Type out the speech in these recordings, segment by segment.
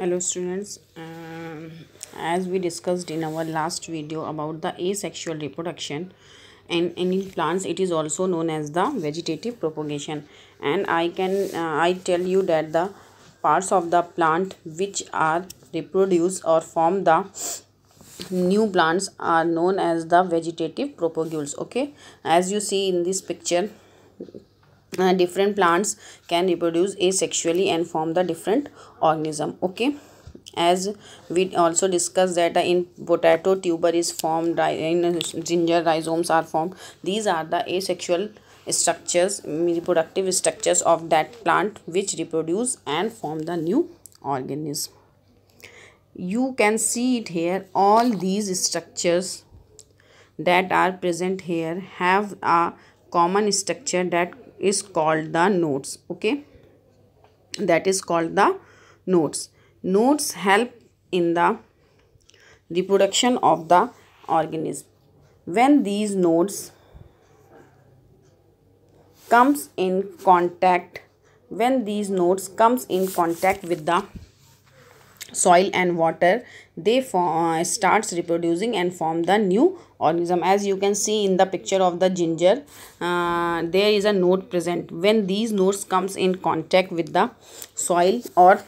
hello students. Um, as we discussed in our last video about the asexual reproduction and, and in plants it is also known as the vegetative propagation. And i can uh, i tell you that the parts of the plant which are reproduce or form the new plants are known as the vegetative propagules okay? As you see in this picture uh, different plants can reproduce asexually and form the different organism okay? As we also discussed that in potato tuber is formed in ginger rhizomes are formed. These are the asexual structures reproductive structures of that plant which reproduce and form the new organism. You can see it here. All these structures that are present here have a common structure that is called the nodes okay? That is called the nodes. Nodes help in the reproduction of the organism. When these nodes comes in contact when these nodes comes in contact with the soil and water they uh, starts reproducing and form the new organism. As you can see in the picture of the ginger uh, there is a node present. When these nodes comes in contact with the soil or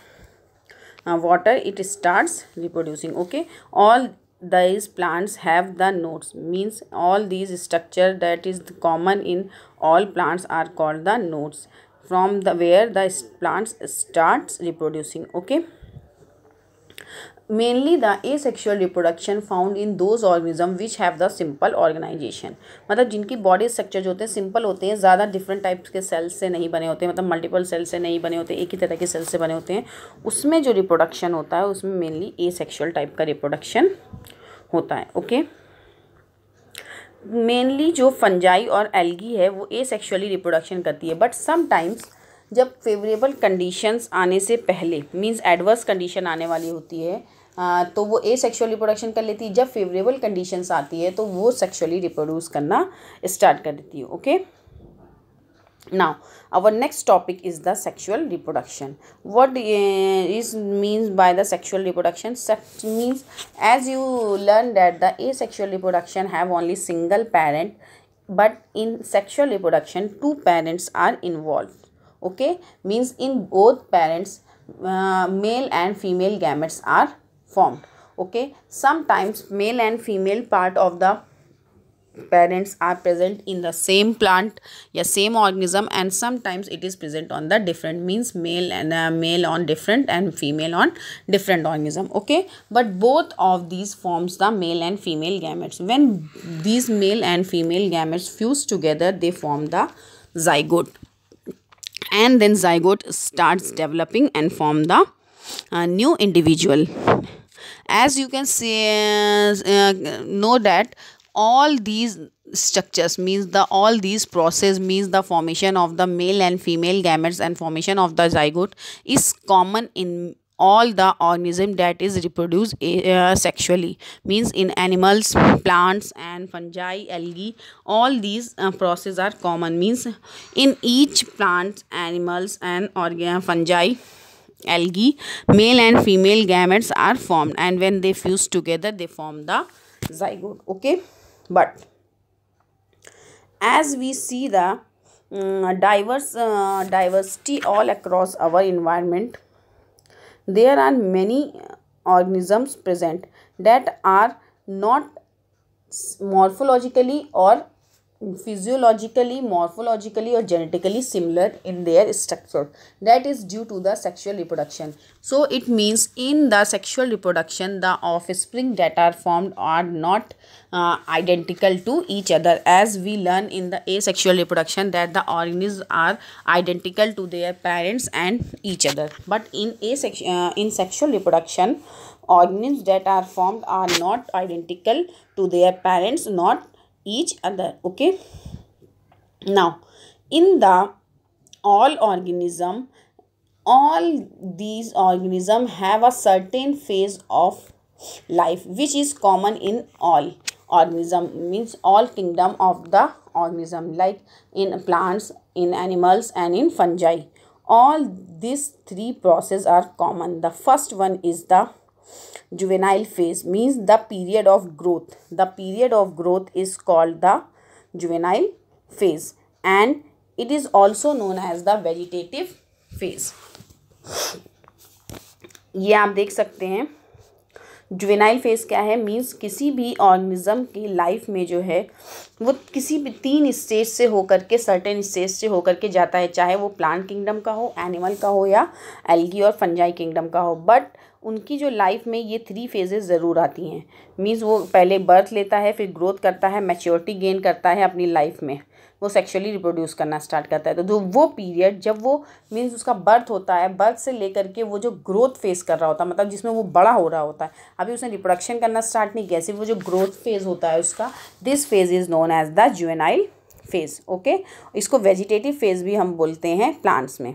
uh, water it starts reproducing okay? All these plants have the nodes. Means all these structure that is common in all plants are called the nodes. From the where the plants starts reproducing okay mainly the asexual reproduction found in those organism which have the simple organization. मतलब जिनकी body structure जो होते हैं simple होते हैं, ज़्यादा different types के sales से नहीं बने होते हैं मतलब मल्टीपल सेल्स से नहीं बने होते, एक ही तरह के सेल्स से बने होते हैं। उसमें जो रिप्रोडक्शन होता है, उसमें मेनली ए सेक्शुअल टाइप का रिप्रोडक्शन होता है ओके मेनली जो फंजाई और एल्गी है, वो ए सेक्शुअली रिप्रोडक्शन करती है बट समटाइम्स जब फेवरेबल कंडीशंस आने से पहले मींस एडवर्स कंडीशन आने वाली होती है तो वो ए सेक्शुअली रिप्रोडक्शन कर लेती है। जब फेवरेबल कंडीशंस आती है तो वो सेक्शुअली रिप्रोड्यूस करना स्टार्ट कर देती है okay now our next topic is the sexual reproduction what is means by the sexual reproduction means as you learn that the asexual reproduction have only single parent but in sexual reproduction two parents are involve okay? Means in both parents uh, male and female gametes are formed. Okay? Sometimes male and female part of the parents are present in the same plant yeah same organism and sometimes it is present on the different means male and uh, male on different and female on different organism. Okay? But both of these forms the male and female gametes. When these male and female gametes fuse together they form the zygote and then zygote starts developing and form the uh, new individual. As you can see uh, know that all these structures means the all these process means the formation of the male and female gametes and formation of the zygote is common in all the organism that is reproduced uh, sexually means in animals plants and fungi algae all these uh, processes are common means in each plant animals and organ fungi algae male and female gametes are formed and when they fuse together they form the zygote okay? But as we see the um, diverse uh, diversity all across our environment there are many uh, organisms present that are not morphologically or physiologically morphologically or genetically similar in their structure. That is due to the sexual reproduction. So it means in the sexual reproduction the offspring that are formed are not uh, identical to each other. As we learn in the asexual reproduction that the organisms are identical to their parents and each other. But in asexual uh, in sexual reproduction organisms that are formed are not identical to their parents not each other okay? Now in the all organism all these organism have a certain phase of life which is common in all organism means all kingdom of the organism like in plants in animals and in fungi. All these three process are common. The first one is the juvenile phase means the period of growth the period of growth is called the juvenile phase and it is also known as the vegetative phase ये आप देख सकते हैं juvenile phase क्या है means किसी भी organism की लाइफ में जो है वो किसी भी तीन स्टेज से होकर के सर्टेन स्टेज से होकर के जाता है चाहे वो प्लांट किंगडम का हो एनिमल का हो या एल्गी और फंजाई किंगडम का हो बट उनकी जो लाइफ में ये थ्री फेजेस ज़रूर आती हैं। मीन्स वो पहले बर्थ लेता है, फिर ग्रोथ करता है मैच्योरिटी गेन करता है अपनी लाइफ में। वो सेक्सुअली रिप्रोड्यूस करना स्टार्ट करता है। तो जो वो पीरियड जब वो मीन्स उसका बर्थ होता है बर्थ से लेकर के वो जो ग्रोथ फेस कर रहा होता है मतलब जिसमें वो बड़ा हो रहा होता है। अभी उसने रिप्रोडक्शन करना स्टार्ट नहीं किया, सिर्फ़ वो जो ग्रोथ फ़ेज़ होता है उसका this phase is known as the juvenile phase okay इसको वेजिटेटिव फ़ेज़ भी हम बोलते हैं प्लांट्स में।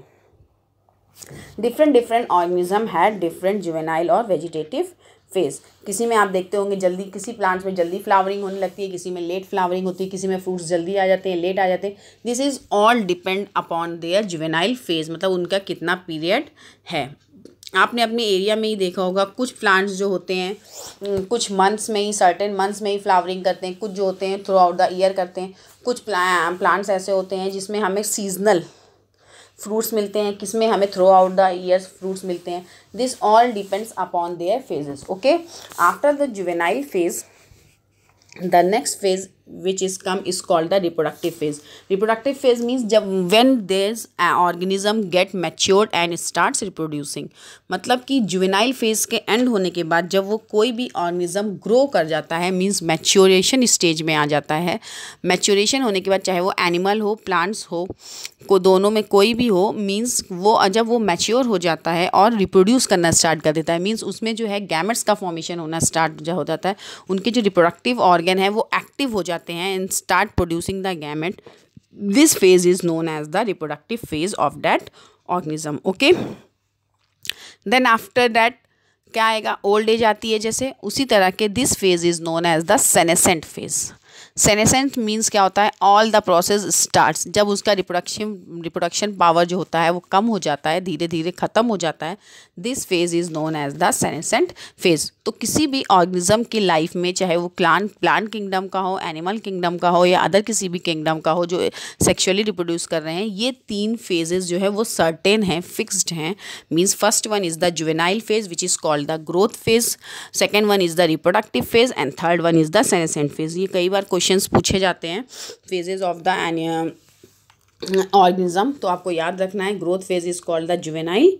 Different different organism had different juvenile और वेजिटेटिव फ़ेज़ किसी में आप देखते होंगे जल्दी किसी प्लांट्स में जल्दी फ्लावरिंग होने लगती है, किसी में लेट फ्लावरिंग होती है, किसी में फ्रूट्स जल्दी आ जाते हैं लेट आ जाते हैं। This is all depend upon their juvenile phase मतलब उनका कितना पीरियड है। आपने अपने एरिया में ही देखा होगा, कुछ प्लांट्स जो होते हैं कुछ मंथ्स में ही सर्टेन मंथ्स में ही फ्लावरिंग करते हैं, कुछ जो होते हैं थ्रू आउट द ईयर करते हैं। कुछ प्लांट्स ऐसे होते हैं जिसमें हमें सीजनल फ्रूट्स मिलते हैं किसमें हमें throughout the years fruits मिलते हैं। This all depends upon their phases okay after the juvenile phase the next phase which is come, is called the reproductive phase. Reproductive phase means जब there's an organism get matured and starts reproducing. मतलब कि juvenile phase के and होने के बाद जब वो कोई भी ऑर्गेनिज्म ग्रो कर जाता है मीन्स मैच्योरेशन स्टेज में आ जाता है। मैच्योरेशन होने के बाद चाहे वो एनिमल हो प्लांट्स हो, को दोनों में कोई भी हो मीन्स वो जब वो मैच्योर हो जाता है और रिप्रोड्यूस करना स्टार्ट कर देता है मीन्स उसमें जो है गैमेट्स का फॉर्मेशन होना स्टार्ट हो जाता है। उनके जो रिप्रोडक्टिव ऑर्गन है, वो एक्टिव हो जाता हैं and start producing the gamete this phase is known as the reproductive phase of that organism okay then after that क्या आएगा? ओल्ड एज आती है जैसे। उसी तरह के this phase is known as the senescent phase senescent means क्या होता है? ऑल द प्रोसेस स्टार्ट्स जब उसका रिप्रोडक्शन रिप्रोडक्शन पावर जो होता है, वो कम हो जाता है धीरे धीरे ख़त्म हो जाता है this phase is known as the senescent phase तो किसी भी ऑर्गेनिज्म की लाइफ में, चाहे वो प्लांट प्लांट किंगडम का हो एनिमल किंगडम का हो, या अदर किसी भी किंगडम का हो, जो सेक्शुअली रिप्रोड्यूस कर रहे हैं, ये तीन फेजेस जो है, वो सर्टेन हैं फिक्स्ड हैं. Means first one is the juvenile phase which is called the growth phase second one is the reproductive phase and third one is the senescent phase ये कई बार क्वेश्चंस पूछे जाते हैं फेजेस ऑफ़ द ऑर्गेनिज्म तो आपको याद रखना है growth phase is called the juvenile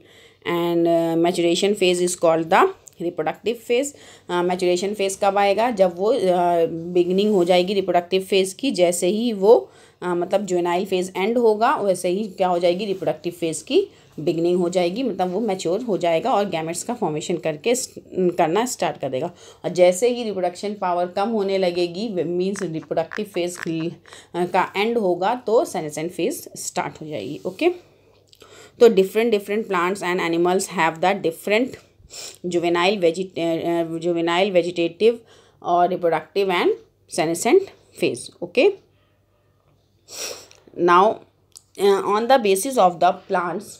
and maturation phase is called the reproductive phase maturation phase कब आएगा? जब वो बिगनिंग uh, हो जाएगी रिप्रोडक्टिव फ़ेज़ की जैसे ही वो uh, मतलब जुवेनाइल फ़ेज़ एंड होगा वैसे ही क्या हो जाएगी रिप्रोडक्टिव फ़ेज़ की बिगनिंग हो जाएगी मतलब वो मैच्योर हो जाएगा और गैमेट्स का फॉर्मेशन करके करना स्टार्ट कर देगा। और जैसे ही रिप्रोडक्शन पावर कम होने लगेगी मीन्स रिप्रोडक्टिव फ़ेज़ का एंड होगा तो सेनेसेंट फ़ेज़ स्टार्ट हो जाएगी ओके तो different different plants and animals have the different juvenile veget juvenile vegetative और reproductive and senescent phase okay now on the of of the plants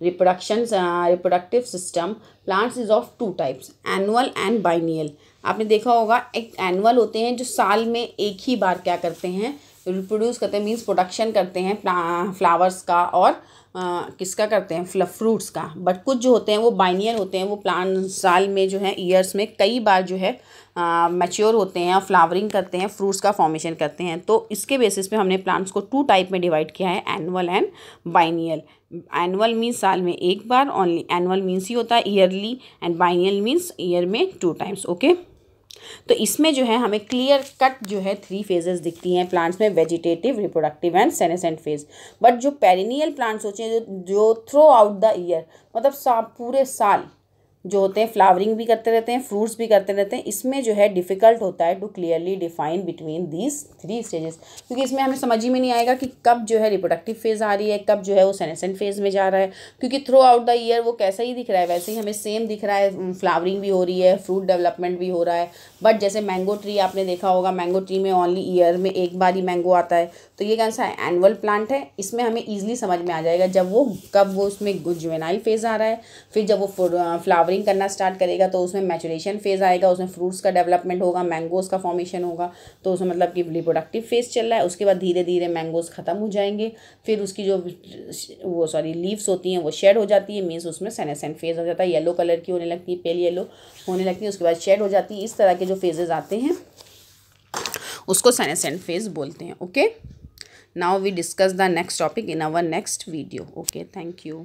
reproduction reproductive system plants is of two types annual and biennial आपने देखा होगा, एक annual होते हैं जो साल में एक ही बार क्या करते हैं? रिप्रोड्यूस करते हैं मीन्स प्रोडक्शन करते हैं फ्लावर्स का और आ, किसका करते हैं फ्रूट्स का। बट कुछ जो होते हैं वो बाइनियर होते हैं वो प्लांट साल में जो है ईयर्स में कई बार जो है मैच्योर होते हैं और फ्लावरिंग करते हैं फ्रूट्स का फॉर्मेशन करते हैं। तो इसके बेसिस पे हमने प्लांट्स को टू टाइप में डिवाइड किया है annual and biennial annual means साल में एक बार ओनली एनुअल मीन्स ही होता है yearly and biennial means year में टू टाइम्स ओके तो इसमें जो है हमें क्लियर कट जो है थ्री फेजेस दिखती हैं प्लांट्स में vegetative reproductive and senescent phase but जो पेरिनियल प्लांट्स होते हैं जो थ्रू आउट द ईयर मतलब सा, पूरे साल जो होते हैं फ्लावरिंग भी करते रहते हैं फ्रूट्स भी करते रहते हैं, इसमें जो है डिफ़िकल्ट होता है to clearly define between these three stages क्योंकि इसमें हमें समझ ही में नहीं आएगा कि कब जो है रिप्रोडक्टिव फ़ेज़ आ रही है, कब जो है वो सेनेसेंट फ़ेज़ में जा रहा है। क्योंकि थ्रू आउट द ईयर वो कैसा ही दिख रहा है, वैसे ही हमें सेम दिख रहा है फ्लावरिंग भी हो रही है फ्रूट डेवलपमेंट भी हो रहा है। बट जैसे मैंगो ट्री आपने देखा होगा मैंगो ट्री में ओनली ईयर में एक बार ही मैंगो आता है। तो ये कौन सा एनुअल प्लांट है। इसमें हमें ईजिली समझ में आ जाएगा जब वो, कब वो उसमें जुवेनाइल फ़ेज़ आ रहा है। फिर जब वो फ्लावरिंग करना स्टार्ट करेगा तो उसमें मैचुरेशन फ़ेज़ आएगा, उसमें फ्रूट्स का डेवलपमेंट होगा मैंगोज़ का फॉर्मेशन होगा तो उसमें मतलब कि रिप्रोडक्टिव फ़ेज़ चल रहा है। उसके बाद धीरे धीरे मैंगोज़ ख़त्म हो जाएँगे, फिर उसकी जो, वो सॉरी लीव्स होती हैं, वो शेड हो जाती है मीन्स उसमें सेनेसेंट फ़ेज़ हो जाता है। येलो कलर की होने लगती है पेल येलो होने लगती है, उसके बाद शेड हो जाती है, इस तरह के जो फेजेज़ आते हैं, उसको सेनेसेंट फ़ेज़ बोलते हैं okay now we discuss the next topic in our next video okay thank you.